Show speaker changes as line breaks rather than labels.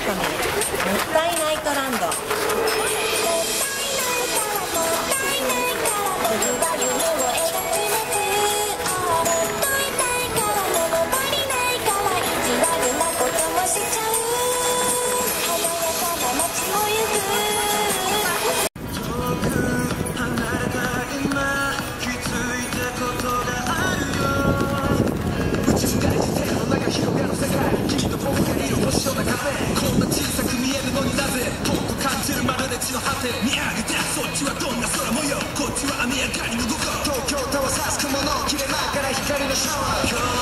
ためもったいないトランド。
て見上げてそっちはどんな空模様こっちは雨上がりの午後東京タワー差す雲の切れ間から光のシャワー